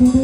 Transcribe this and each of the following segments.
you.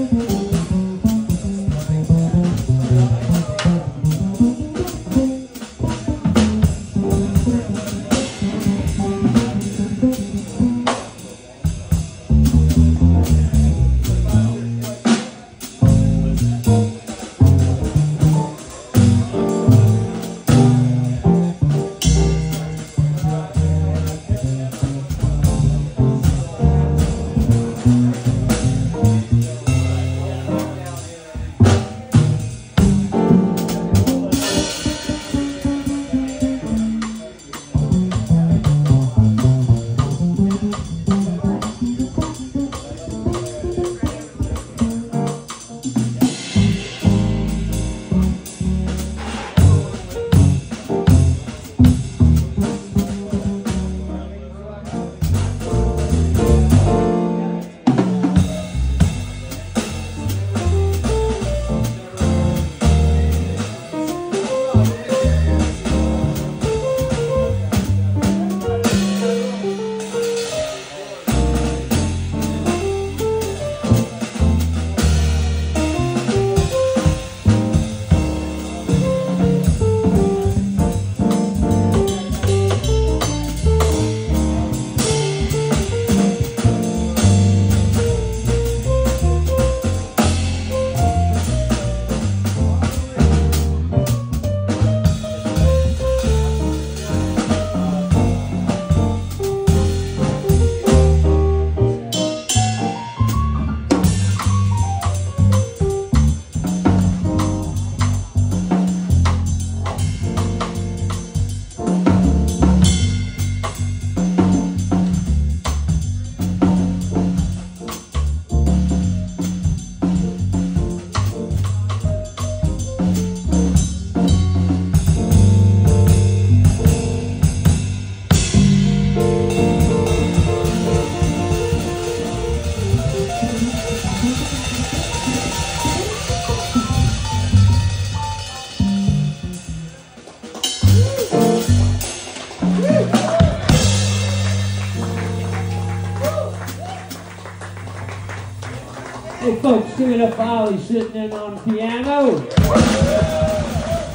Hey folks, give it up for Ali sitting in on the piano.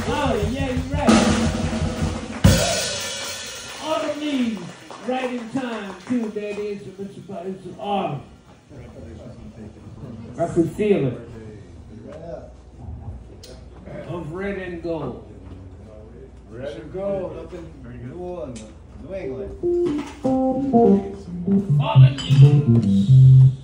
Ali, yeah, you're right. Autumn leaves, right in time too, baby. It's, it's, it's autumn. I could feel it. Of red and gold. Red and gold up in New Orleans, New England. Autumn leaves.